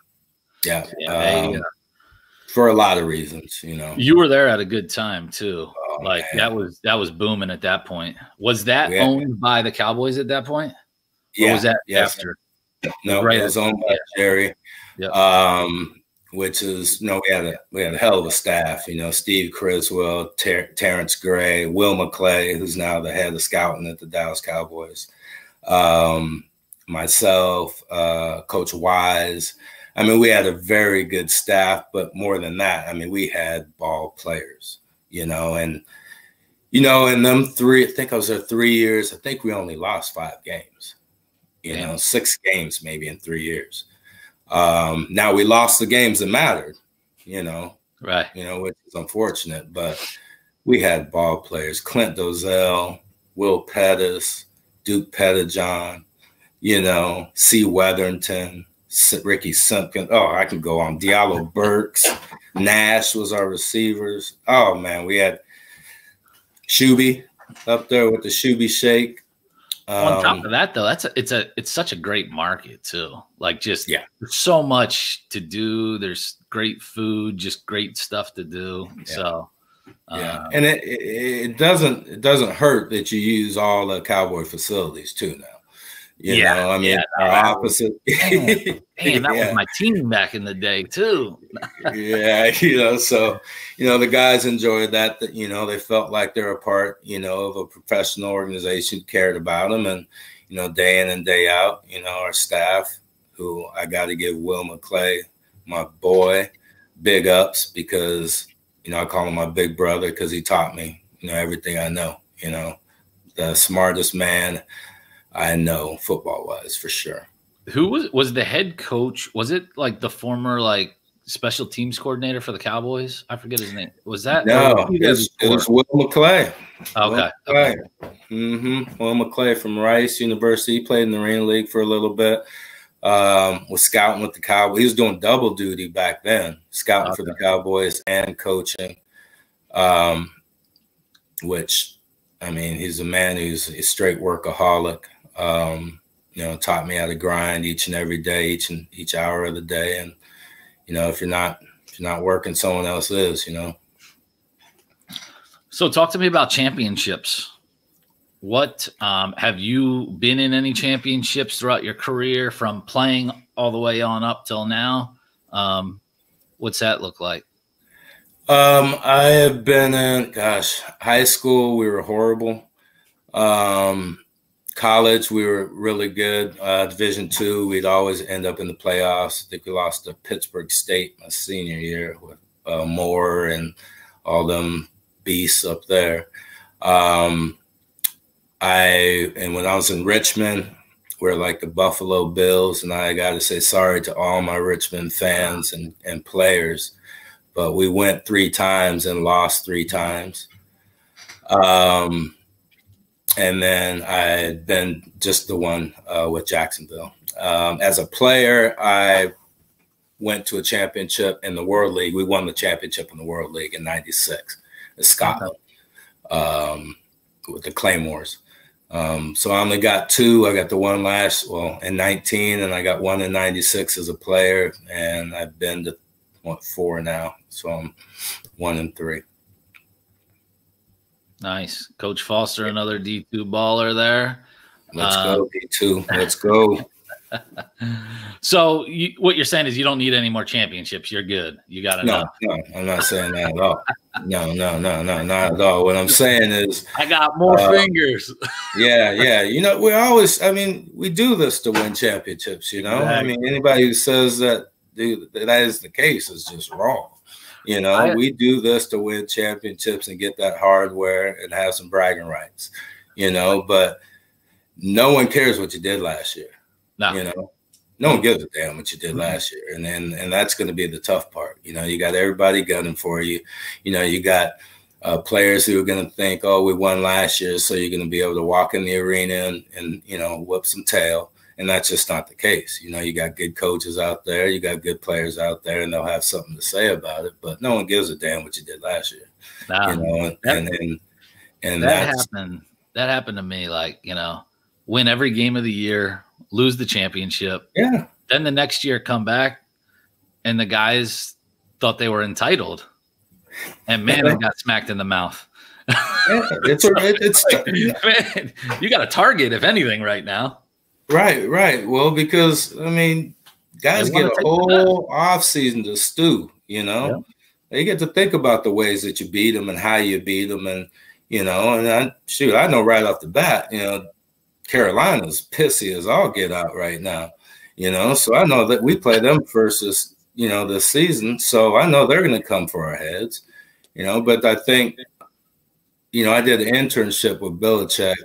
Yeah. yeah um, for a lot of reasons, you know. You were there at a good time too. Oh, like man. that was that was booming at that point. Was that yeah. owned by the Cowboys at that point? Yeah. Or was that yes. after? No, right. it was owned by Jerry. Yep. Um, which is you know we had a we had a hell of a staff. You know, Steve Criswell, Ter- Terrence Gray, Will McClay, who's now the head of scouting at the Dallas Cowboys. Um, myself, uh, Coach Wise. I mean, we had a very good staff, but more than that, I mean, we had ball players, you know, and you know, in them three, I think I was there three years. I think we only lost five games, you know, six games maybe in three years. Um, now we lost the games that mattered, you know, right? You know, which is unfortunate, but we had ball players: Clint Dolezel, Will Pettis, Duke Pettijohn, you know, C. Weatherington, Ricky Simpkins. Oh, I can go on. Diallo Burks, Nash was our receivers. Oh man, we had Shuby up there with the Shuby shake. Um, on top um, of that, though, that's a, it's a it's such a great market too. Like just yeah, there's so much to do. There's great food, just great stuff to do. Yeah. So yeah, um, and it, it, it doesn't it doesn't hurt that you use all the cowboy facilities too now. You yeah, know, I mean, yeah, our opposite. Man, man that yeah. was my team back in the day too. yeah, you know, so you know the guys enjoyed that. That you know they felt like they're a part, you know, of a professional organization, cared about them, and you know, day in and day out, you know, our staff, who I got to give Will McClay, my boy, big ups because you know I call him my big brother because he taught me, you know, everything I know. You know, the smartest man I know football wise for sure. Who was was the head coach? Was it like the former like special teams coordinator for the Cowboys? I forget his name. Was that no? It was, it was, Will McClay. Okay. Will McClay. okay. Mm-hmm. Will McClay from Rice University. He played in the Arena League for a little bit. Um, was scouting with the Cowboys. He was doing double duty back then, scouting okay. for the Cowboys and coaching. Um, which, I mean, he's a man who's a straight workaholic. Um, you know, taught me how to grind each and every day, each and each hour of the day. And you know, if you're not if you're not working, someone else is. You know. So, talk to me about championships. What um, have you been in any championships throughout your career, from playing all the way on up till now? Um, what's that look like? Um, I have been in, gosh, high school. We were horrible. Um, college we were really good. Uh, division two we'd always end up in the playoffs. I think we lost to Pittsburg state my senior year with uh, moore and all them beasts up there. Um, i and when i was in richmond we're like the buffalo bills and i got to say sorry to all my richmond fans and, and players but we went three times and lost three times. Um, and then I been just the one uh, with Jacksonville. Um, as a player, I went to a championship in the World League. We won the championship in the World League in '96 in Scotland um, with the Claymores. Um, so I only got two. I got the one last, well, in 19, and I got one in 96 as a player. And I've been to what, four now. So I'm one and three. Nice. Coach Foster, another D2 baller there. Let's um, go, D2. Let's go. so you, what you're saying is you don't need any more championships. You're good. You got enough. No, no, I'm not saying that at all. No, no, no, no, not at all. What I'm saying is I got more uh, fingers. yeah, yeah. You know, we always. I mean, we do this to win championships. You know, exactly. I mean, anybody who says that that is the case is just wrong. You know, I, we do this to win championships and get that hardware and have some bragging rights. You know, but no one cares what you did last year. No. You know, no one gives a damn what you did mm-hmm. last year, and then and that's going to be the tough part. You know, you got everybody gunning for you. You know, you got uh, players who are going to think, "Oh, we won last year," so you're going to be able to walk in the arena and, and you know whip some tail. And that's just not the case. You know, you got good coaches out there, you got good players out there, and they'll have something to say about it. But no one gives a damn what you did last year. Nah, you know, and that, and, and, and that happened. That happened to me. Like you know, win every game of the year, lose the championship. Yeah. Then the next year come back and the guys thought they were entitled. And man, I got smacked in the mouth. yeah, it's a, it's man, you got a target if anything right now. Right, right. Well, because I mean, guys get a whole off season to stew, you know. Yeah. They get to think about the ways that you beat them and how you beat them and you know, and I shoot, I know right off the bat, you know, Carolina's pissy as all get out right now, you know. So I know that we play them versus you know, this season. So I know they're going to come for our heads, you know. But I think, you know, I did an internship with Belichick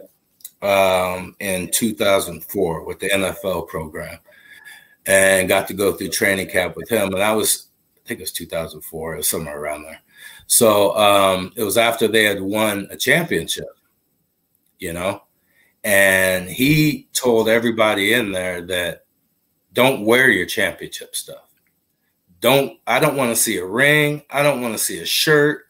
um, in 2004 with the NFL program, and got to go through training camp with him. And I was, I think it was 2004 or somewhere around there. So um, it was after they had won a championship, you know and he told everybody in there that don't wear your championship stuff. Don't I don't want to see a ring. I don't want to see a shirt.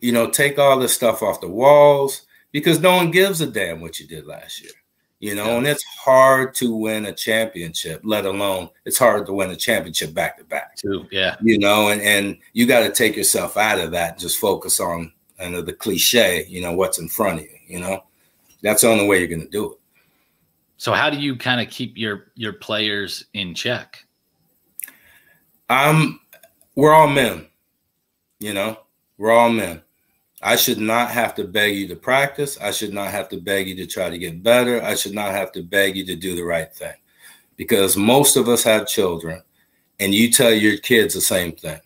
You know, take all this stuff off the walls because no one gives a damn what you did last year. You know, yeah. and it's hard to win a championship, let alone it's hard to win a championship back to back. Too, yeah. You know, and, and you got to take yourself out of that, just focus on and the cliche, you know, what's in front of you, you know. That's the only way you're going to do it. So how do you kind of keep your your players in check? Um, we're all men. You know, we're all men. I should not have to beg you to practice. I should not have to beg you to try to get better. I should not have to beg you to do the right thing. Because most of us have children and you tell your kids the same thing.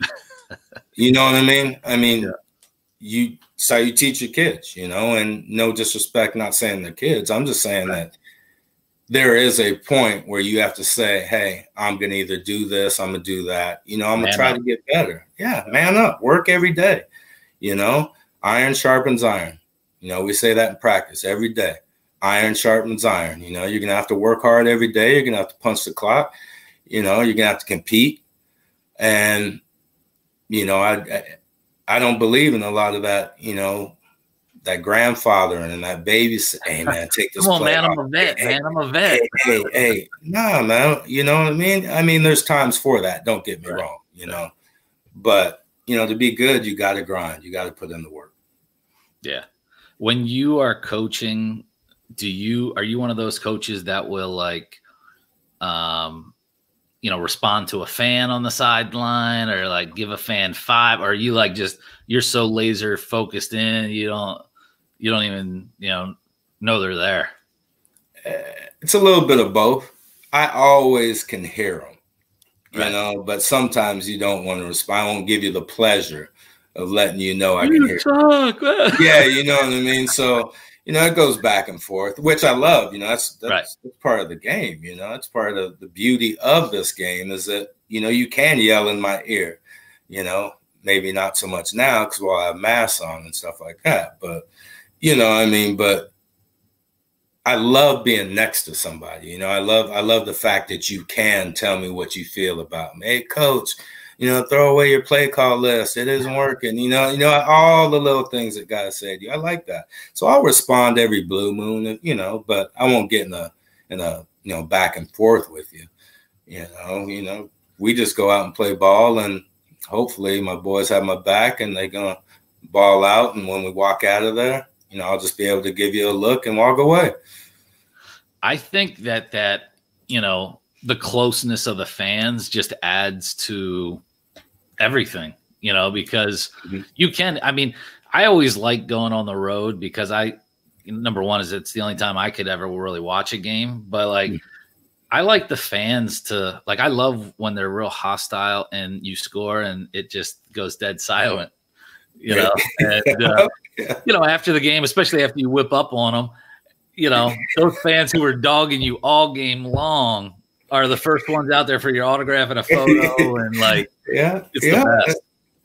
you know what I mean? I mean, yeah. you so you teach your kids, you know, and no disrespect, not saying they're kids. I'm just saying that there is a point where you have to say, Hey, I'm gonna either do this, I'm gonna do that, you know, I'm gonna try up. to get better. Yeah, man up, work every day, you know, iron sharpens iron. You know, we say that in practice every day. Iron sharpens iron. You know, you're gonna have to work hard every day, you're gonna have to punch the clock, you know, you're gonna have to compete. And you know, I, I don't believe in a lot of that, you know, that grandfather and that baby. Hey man, take this. Come on, man, off. I'm a vet, hey, man. I'm a vet. Hey, hey, hey, nah, man. You know what I mean? I mean, there's times for that. Don't get me right. wrong. You know, but you know, to be good, you got to grind. You got to put in the work. Yeah. When you are coaching, do you are you one of those coaches that will like, um, you know, respond to a fan on the sideline or like give a fan five? Or are you like just you're so laser focused in you don't you don't even you know know they're there? Uh, it's a little bit of both. I always can hear them, you right. know, but sometimes you don't want to respond. I won't give you the pleasure of letting you know I you can hear. Talk, yeah, you know what I mean. So you know, it goes back and forth, which I love. You know, that's that's, right. that's part of the game. You know, it's part of the beauty of this game is that you know you can yell in my ear. You know, maybe not so much now because we'll have masks on and stuff like that. But you know, I mean, but I love being next to somebody. You know, I love I love the fact that you can tell me what you feel about me. Hey, coach, you know, throw away your play call list. It isn't working. You know, you know, all the little things that God said to you. I like that. So I'll respond every blue moon, you know, but I won't get in a in a you know back and forth with you. You know, you know, we just go out and play ball and hopefully my boys have my back and they're gonna ball out and when we walk out of there, you know, I'll just be able to give you a look and walk away. I think that that, you know, the closeness of the fans just adds to everything, you know, because mm-hmm. you can. I mean, I always like going on the road because I, number one, is it's the only time I could ever really watch a game, but like. Mm-hmm. I like the fans to like. I love when they're real hostile and you score and it just goes dead silent. You know, and, uh, yeah. you know after the game, especially after you whip up on them, you know those fans who were dogging you all game long are the first ones out there for your autograph and a photo and like yeah yeah.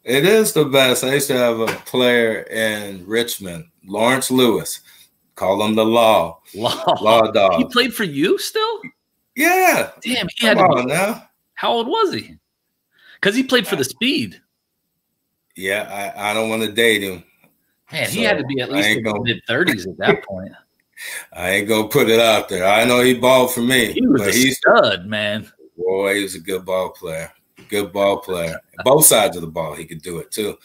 it is the best. I used to have a player in richmond lawrence lewis. Call him the law. Law. Law dog. He played for you still? Yeah. Damn he had Come to be, now. How old was he? Because he played for the speed. Yeah i, I don't want to date him. Man so he had to be at least in the mid 30s at that point I ain't gonna put it out there. I know he balled for me. He was a he's, stud, man. Boy, he was a good ball player. Good ball player. Both sides of the ball, he could do it too.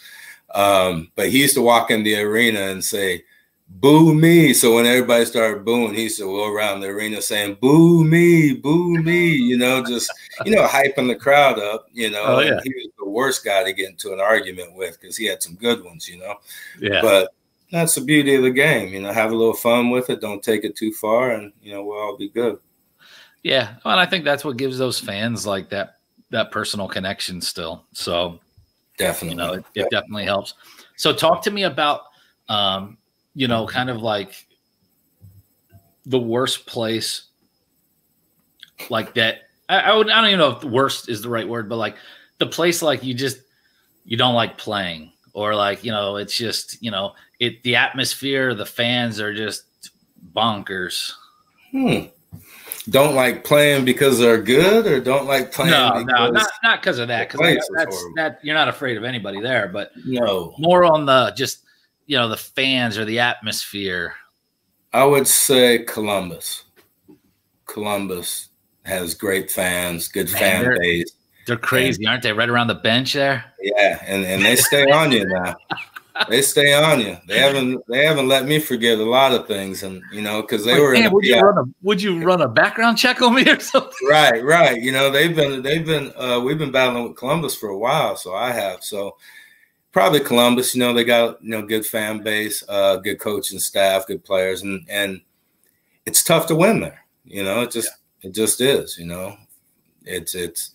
Um, but he used to walk in the arena and say, "Boo me!" So when everybody started booing, he used to go around the arena saying, "Boo me, boo me!" You know, just you know, hyping the crowd up. You know, oh, yeah. he was the worst guy to get into an argument with because he had some good ones. You know, yeah. But that's the beauty of the game. You know, have a little fun with it. Don't take it too far, and you know we'll all be good. Yeah, and I think that's what gives those fans like that that personal connection still. So definitely, you know, it, it definitely helps. So talk to me about, um, you know, kind of like the worst place, like that. I, I would I don't even know if worst is the right word, but like the place like you just you don't like playing or like you know it's just you know it the atmosphere the fans are just bonkers. Hmm. Don't like playing because they're good or don't like playing no no not not because of that because that's that you're not afraid of anybody there but no. more on the just you know the fans or the atmosphere. I would say columbus. Columbus has great fans good Man, fan base they're crazy, and, aren't they? Right around the bench there. Yeah, and, and they stay on you now. they stay on you. They haven't they haven't let me forget a lot of things, and you know because they were. Man, would you run a Would you run a background check on me or something? Right, right. You know they've been they've been uh, we've been battling with Columbus for a while, so I have so probably Columbus. You know they got you know good fan base, uh, good coaching staff, good players, and and it's tough to win there. You know it just yeah. it just is. You know it's it's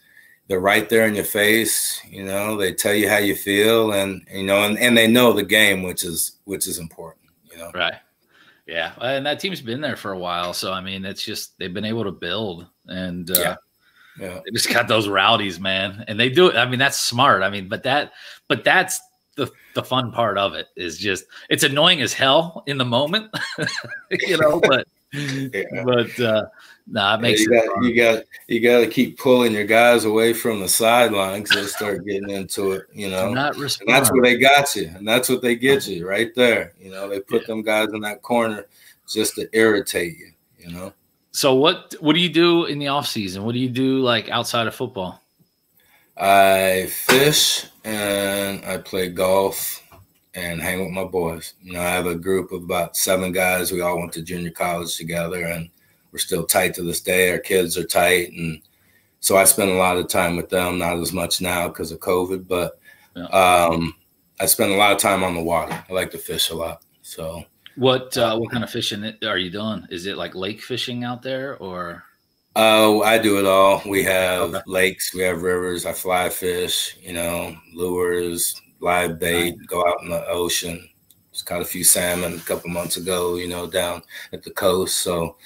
they're right there in your face. You know, they tell you how you feel, and you know, and, and they know the game, which is which is important. You know, right? Yeah, and that team's been there for a while, so I mean, it's just they've been able to build, and uh, yeah. Yeah. They just got those rowdies, man, and they do it. I mean, that's smart. I mean, but that, but that's the the fun part of it is just it's annoying as hell in the moment, you know. But yeah. but uh, Nah, it makes yeah, you got, you got you got to keep pulling your guys away from the sideline because they start getting into it. You know, not that's where they got you, and that's what they get you right there. You know, they put yeah. them guys in that corner just to irritate you. You know. So what what do you do in the off season? What do you do like outside of football? I fish and I play golf and hang with my boys. You know, I have a group of about seven guys. We all went to junior college together and we're still tight to this day. Our kids are tight, and so I spend a lot of time with them. Not as much now because of COVID, but yeah. um, I spend a lot of time on the water. I like to fish a lot. So, what uh, what kind of fishing are you doing? Is it like lake fishing out there, or? Oh, I do it all. We have okay. lakes, we have rivers. I fly fish, you know, lures, live bait, go out in the ocean. Just caught a few salmon a couple months ago, you know, down at the coast. So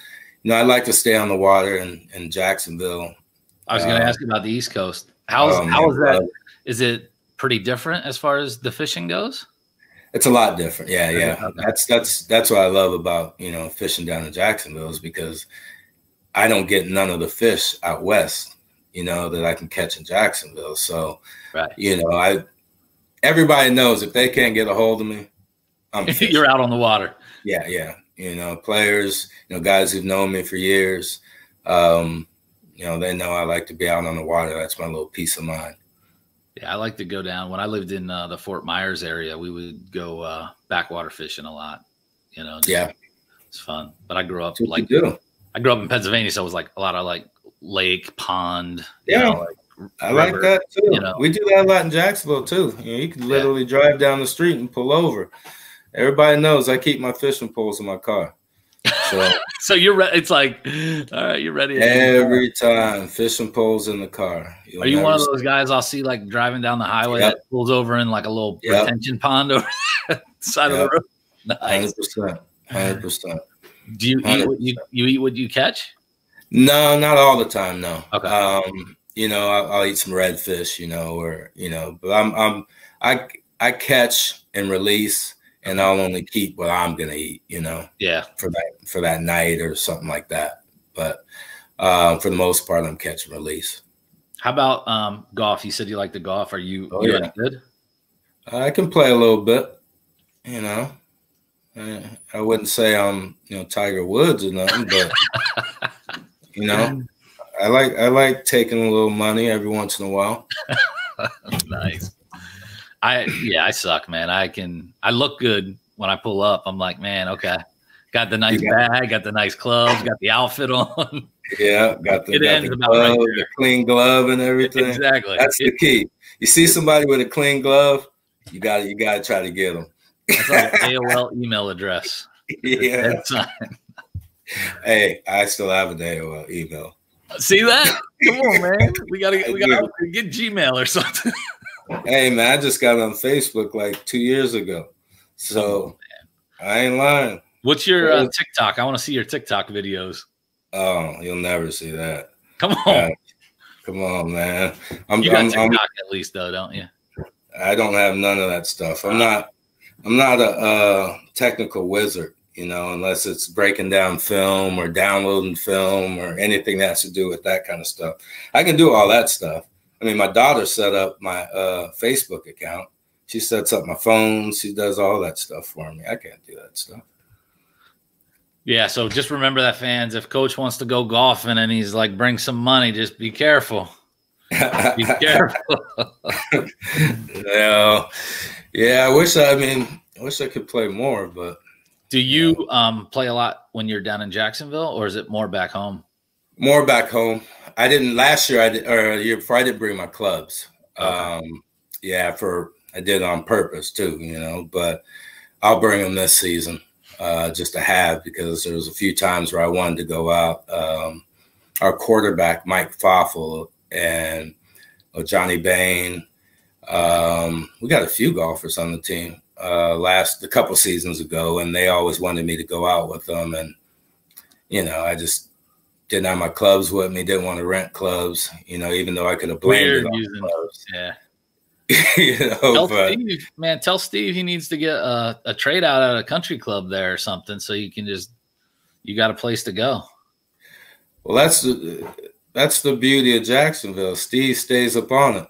you know, I like to stay on the water in, in Jacksonville. I was going to uh, ask you about the East Coast. How's um, how is that? Is it pretty different as far as the fishing goes? It's a lot different. Yeah, yeah. Okay. That's that's that's what I love about you know fishing down in Jacksonville is because I don't get none of the fish out west, you know, that I can catch in Jacksonville. So, right. you know, I everybody knows if they can't get a hold of me, I'm you're out on the water. Yeah, yeah you know, players, you know, guys who've known me for years. Um, you know, they know I like to be out on the water. That's my little peace of mind. Yeah, I like to go down. When I lived in uh, the Fort Myers area, we would go uh, backwater fishing a lot. You know, yeah, it's fun. But I grew up like I grew up in Pennsylvania, so it was like a lot of like lake, pond. Yeah. You know, like I like that too. you know. We do that a lot in Jacksonville too. You, know, you can literally drive down the street and pull over. Everybody knows I keep my fishing poles in my car. So so you're ready. It's like, all right, you're ready. every time fishing poles in the car. You'll Are you one of those guys I'll see like driving down the highway Yep. that pulls over in like a little Yep. retention pond over the side of the road? Nice. percent. Hundred percent. Do you eat what you you eat what you catch? No, not all the time. No. Okay. Um, you know, I'll, I'll eat some redfish. You know, or you know, but I'm I'm I I catch and release, and I'll only keep what I'm gonna eat. You know, Yeah. for that for that night or something like that. But um, for the most part, I'm catch and release. How about um golf? You said you like to golf. Are you Oh, you yeah. good? I can play a little bit. You know, Uh, Eh, I wouldn't say I'm you know Tiger Woods or nothing, but you know. I like I like taking a little money every once in a while. nice. I yeah, I suck, man. I can I look good when I pull up. I'm like, man, okay. Got the nice got- bag, got the nice clubs, got the outfit on. Yeah, got the, It got ends the, about glove, there. the clean glove and everything. exactly. That's the key. You see somebody with a clean glove, you got you got to try to get them. That's like an AOL email address. yeah. Hey, I still have an AOL email. see that? Come on, man. We gotta get we gotta get Gmail or something. Hey man, I just got on Facebook like two years ago, so I ain't lying. What's your uh, TikTok? I want to see your TikTok videos. Oh, you'll never see that. Come on. Uh, come on, man. I'm, you got I'm, TikTok I'm at least though, don't you? I don't have none of that stuff. I'm not I'm not a uh, technical wizard, you know, unless it's breaking down film or downloading film or anything that has to do with that kind of stuff. I can do all that stuff. I mean, my daughter set up my uh, Facebook account. She sets up my phone. She does all that stuff for me. I can't do that stuff. Yeah, so just remember that fans, if coach wants to go golfing and he's like bring some money, just be careful. Be careful. no, yeah, I wish I, I mean, I wish I could play more, but Do you um play a lot when you're down in Jacksonville or is it more back home? more back home. I didn't last year. I did, or year before. I didn't bring my clubs. Okay. Um, yeah, for I did on purpose too, you know. But I'll bring them this season uh, just to have because there was a few times where I wanted to go out. Um, our quarterback Mike Foffel and uh, Johnny Bain. Um, we got a few golfers on the team uh, last a couple seasons ago, and they always wanted me to go out with them. And you know, I just didn't have my clubs with me. Didn't want to rent clubs, you know, even though I could have blamed Weird it on using- clubs. Yeah. you know, Tell but Steve, man, tell Steve he needs to get a, a trade out at a country club there or something so you can just you got a place to go. well, that's the that's the beauty of Jacksonville. Steve stays up on it.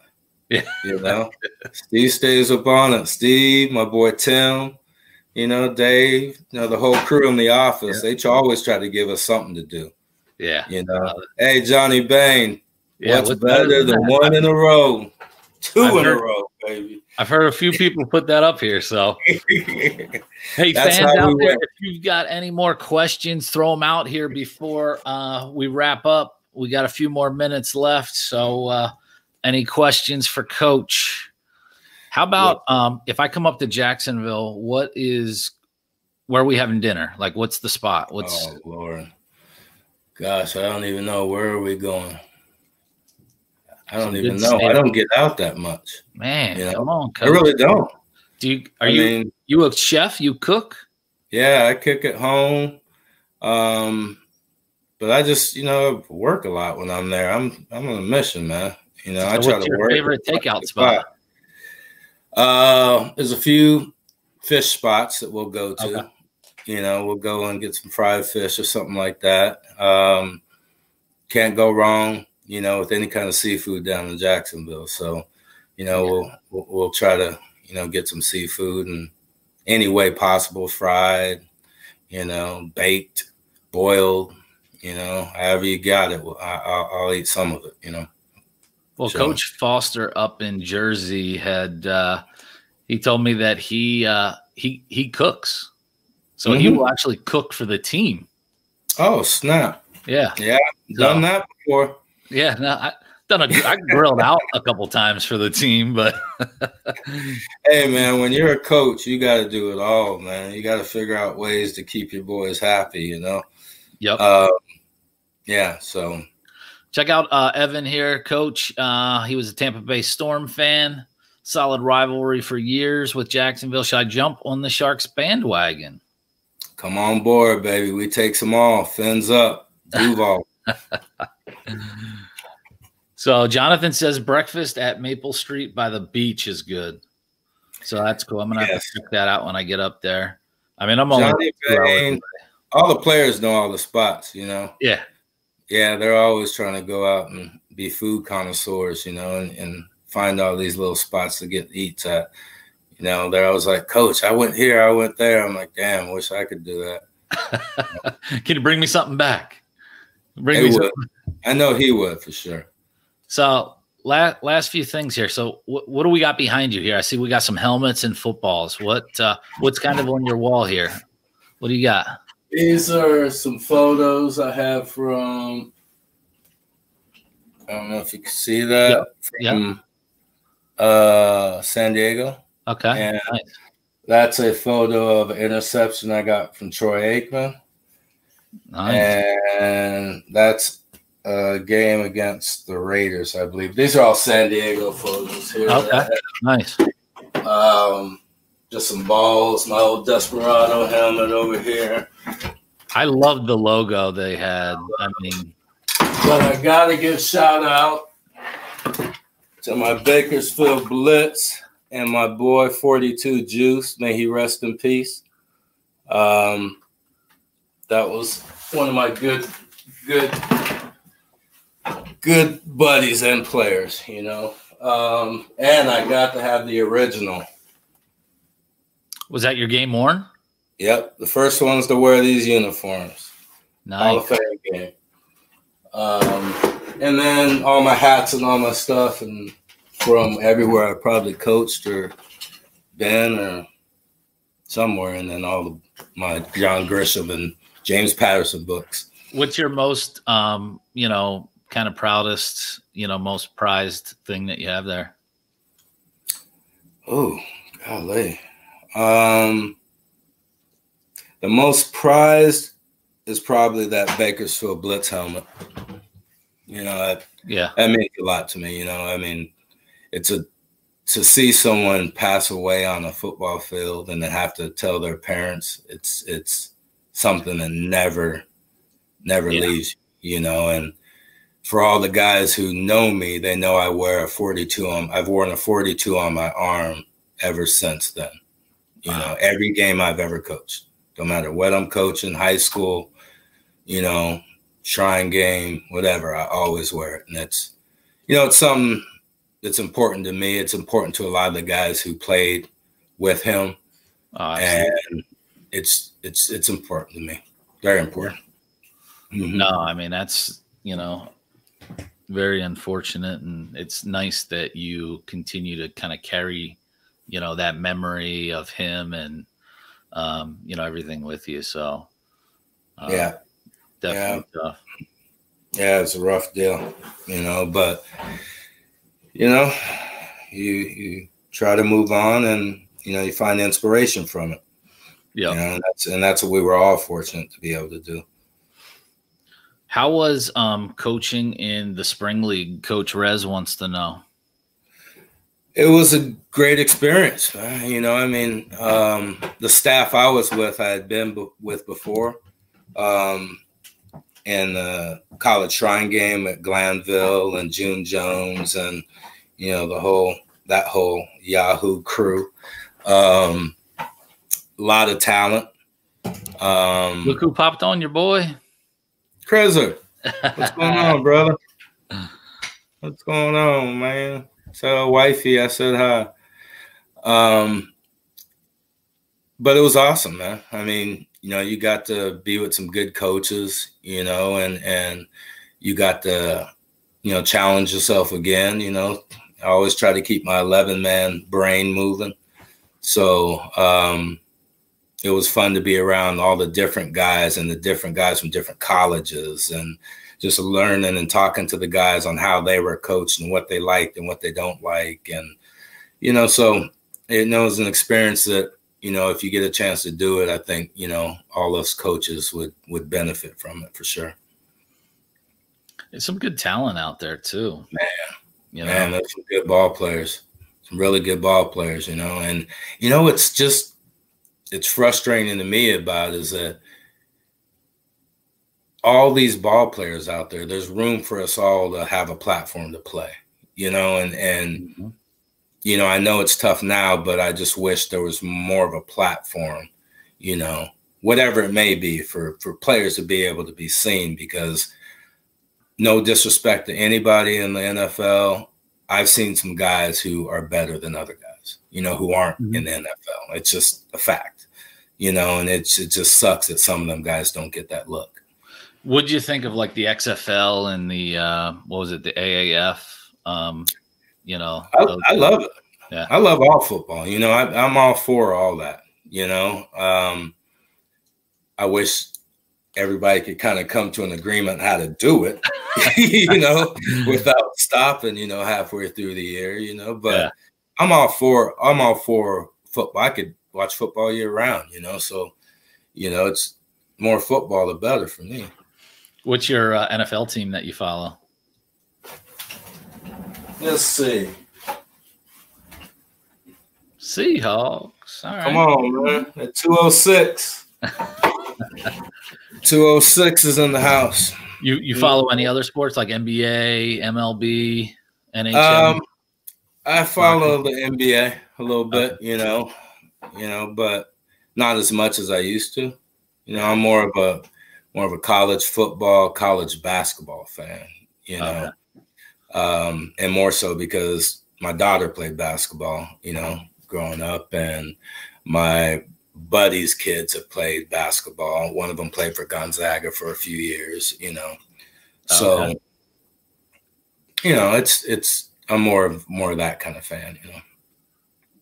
Yeah. you know, Steve stays up on it. Steve, my boy Tim, you know, Dave, you know, the whole crew in the office. They always try to give us something to do. Yeah. You know, hey Johnny Bain, Yeah. what's what's better than that? one in a row? 2 I've in heard- a row, baby. I've heard a few people put that up here. So Hey, That's fans out we there, if you've got any more questions, throw them out here before uh, we wrap up. We got a few more minutes left. So, uh, any questions for Coach? How about um, if I come up to Jacksonville, what is where are we having dinner? Like, what's the spot? What's oh Lord, gosh, I don't even know where are we going. I don't Some even know. I don't get out that much. man? you know, come on, I really don't. Do you are I you mean, you a chef? You cook? yeah, I cook at home, um, but I just you know work a lot when I'm there. I'm I'm on a mission, man. You know, I So try what's to your work. favorite takeout spot? Uh, there's a few fish spots that we'll go to. Okay. You know, we'll go and get some fried fish or something like that. Um, can't go wrong, you know, with any kind of seafood down in Jacksonville. So, you know, Yeah. we'll, we'll we'll try to you know get some seafood and any way possible, fried, you know, baked, boiled, you know, however you got it. I, I'll, I'll eat some of it. You know. Well, So- Coach Foster up in Jersey had uh, he told me that he uh, he he cooks, so he Mhm. will actually cook for the team. Oh snap! Yeah. Yeah. Done so, that before. Yeah. No, I done a I grilled out a couple times for the team, but hey man, when you're a coach, you gotta do it all, man. You gotta figure out ways to keep your boys happy, you know? Yep. Uh, yeah, so check out uh, Evan here, coach. Uh, he was a Tampa Bay Storm fan. Solid rivalry for years with Jacksonville. Should I jump on the Sharks bandwagon? Come on board, baby. We take some all. Fins up. Duval. so Jonathan says breakfast at Maple Street by the beach is good. So that's cool. I'm gonna yes. have to check that out when I get up there. I mean, I'm only all the players know all the spots, you know. Yeah. Yeah, they're always trying to go out and be food connoisseurs, you know, and, and find all these little spots to get eats at you know, they're always like, Coach, I went here, I went there. I'm like, damn, wish I could do that. Can you bring me something back? Bring he me would. I know he would for sure. So last last few things here. So what, what do we got behind you here? I see we got some helmets and footballs. What uh, what's kind of on your wall here? What do you got? These are some photos I have from. I don't know if you can see that. From. Uh, San Diego. Okay. And nice. that's a photo of an interception I got from Troy Aikman. Nice. And that's a game against the Raiders, I believe. These are all San Diego photos here. Okay. Nice. Um, just some balls, my old Desperado helmet over here. I love the logo they had. I mean, but I gotta give shout out to my Bakersfield Blitz and my boy 42 Juice, may he rest in peace. Um, that was one of my good, good, good buddies and players, you know. Um, and I got to have the original. Was that your game worn? Yep, the first ones to wear these uniforms. Nice. Hall of Fame game. Um, and then all my hats and all my stuff and from everywhere I probably coached or been or somewhere, and then all of my John Grisham and James Patterson books. What's your most, um, you know, kind of proudest, you know, most prized thing that you have there? Oh, golly. Um, the most prized is probably that Bakersfield Blitz helmet. You know, that, yeah, that means a lot to me. You know, I mean, it's a to see someone pass away on a football field and to have to tell their parents it's it's something that never never yeah. leaves you know and for all the guys who know me they know i wear a 42 on i've worn a 42 on my arm ever since then you wow. know every game i've ever coached no matter what i'm coaching high school you know shrine game whatever i always wear it and it's you know it's something that's important to me. It's important to a lot of the guys who played with him, oh, and it's it's it's important to me. Very important. Mm-hmm. No, I mean that's you know very unfortunate, and it's nice that you continue to kind of carry you know that memory of him and um, you know everything with you. So uh, yeah, definitely yeah. tough. Yeah, it's a rough deal, you know, but you know, you you try to move on and you know you find inspiration from it. Yeah, you know, and that's and that's what we were all fortunate to be able to do. How was um, coaching in the spring league? Coach Rez wants to know. It was a great experience. You know, I mean, um, the staff I was with, I had been b- with before. Um, in the college shrine game at Glanville and June Jones and you know the whole that whole Yahoo crew. Um, a lot of talent. Um, Look who popped on your boy, Krizer. What's going on, brother? What's going on, man? So, wifey, I said hi. Um, but it was awesome, man. I mean, you know, you got to be with some good coaches, you know, and and you got to, you know, challenge yourself again. You know, I always try to keep my 11 man brain moving. So um, it was fun to be around all the different guys and the different guys from different colleges and just learning and talking to the guys on how they were coached and what they liked and what they don't like. And you know so it knows an experience that you know if you get a chance to do it i think you know all us coaches would would benefit from it for sure. There's some good talent out there too. Man. You know? man there's some good ball players some really good ball players you know? And you know it's just it's frustrating to me about is that all these ball players out there, there's room for us all to have a platform to play, you know, and and mm-hmm. you know, I know it's tough now, but I just wish there was more of a platform, you know, whatever it may be for for players to be able to be seen because no disrespect to anybody in the NFL, I've seen some guys who are better than other guys, you know, who aren't mm-hmm. in the NFL. It's just a fact, you know, and it's it just sucks that some of them guys don't get that look. What'd you think of like the XFL and the uh, what was it, the AAF? Um, you know, I, I love it. Yeah, I love all football. You know, I, am all for all that. You know, um, I wish everybody could kind of come to an agreement how to do it. you know, without stopping. You know, halfway through the year. You know, but yeah. I'm all for I'm all for football. I could watch football year round. You know, so you know it's more football the better for me. What's your uh, NFL team that you follow? Let's see. Seahawks. All right. Come on, man. At 206. 206 is in the house. You you follow any other sports like NBA, MLB, NHL? Um, I follow the NBA a little bit, okay. you know, you know, but not as much as I used to. You know, I'm more of a more of a college football, college basketball fan, you know, okay. um, and more so because my daughter played basketball, you know, growing up, and my buddies' kids have played basketball. One of them played for Gonzaga for a few years, you know, so okay. you know, it's it's I'm more of more of that kind of fan, you know.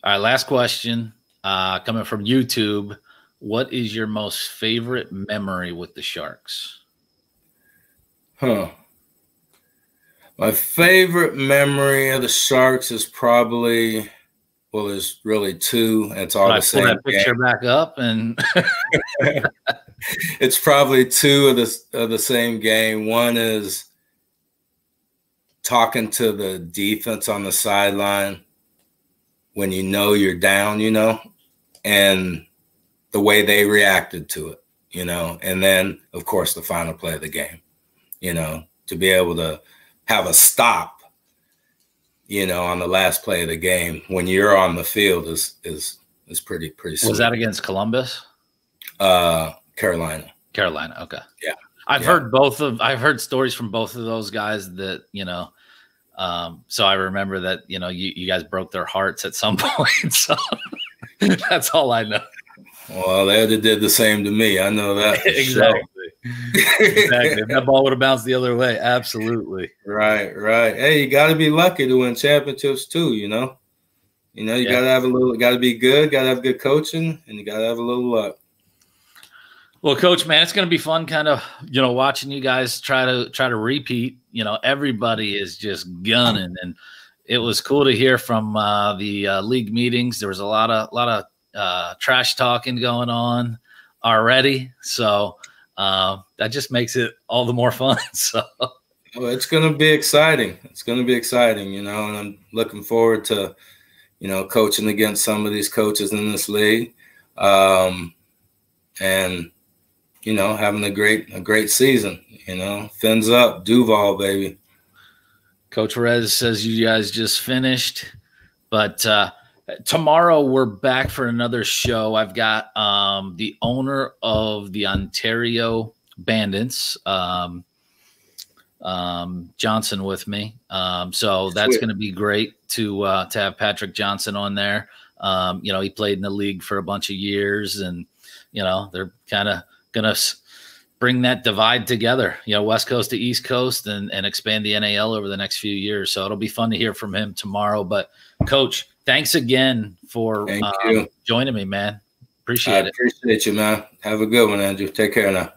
All right, last question, uh, coming from YouTube. What is your most favorite memory with the Sharks? Huh. My favorite memory of the Sharks is probably well, there's really two. It's all Can the I same. That picture back up, and it's probably two of the of the same game. One is talking to the defense on the sideline when you know you're down, you know, and the way they reacted to it, you know, and then of course the final play of the game, you know, to be able to have a stop, you know, on the last play of the game when you're on the field is is is pretty pretty. Sweet. Was that against Columbus? Uh, Carolina. Carolina. Okay. Yeah. I've yeah. heard both of I've heard stories from both of those guys that you know. Um, so I remember that you know you, you guys broke their hearts at some point. So that's all I know. Well, they did the same to me. I know that. exactly. exactly. If that ball would have bounced the other way, absolutely. Right, right. Hey, you got to be lucky to win championships too. You know, you know, you yeah. got to have a little, got to be good, got to have good coaching, and you got to have a little luck. Well, coach, man, it's going to be fun, kind of, you know, watching you guys try to try to repeat. You know, everybody is just gunning, and it was cool to hear from uh, the uh, league meetings. There was a lot of, a lot of uh, trash talking going on already. So uh, that just makes it all the more fun. So well, it's going to be exciting. It's going to be exciting, you know, and I'm looking forward to, you know, coaching against some of these coaches in this league, um, and you know, having a great a great season. You know, fins up, Duval, baby. Coach Rez says you guys just finished, but uh, tomorrow we're back for another show. I've got um, the owner of the Ontario Bandits, um, um, Johnson, with me. Um, so that's going to be great to uh, to have Patrick Johnson on there. Um, you know, he played in the league for a bunch of years, and you know they're kind of going to bring that divide together. You know, West Coast to East Coast, and and expand the NAL over the next few years. So it'll be fun to hear from him tomorrow. But, Coach thanks again for Thank um, joining me, man. Appreciate I it. Appreciate you, man. Have a good one, Andrew. Take care now.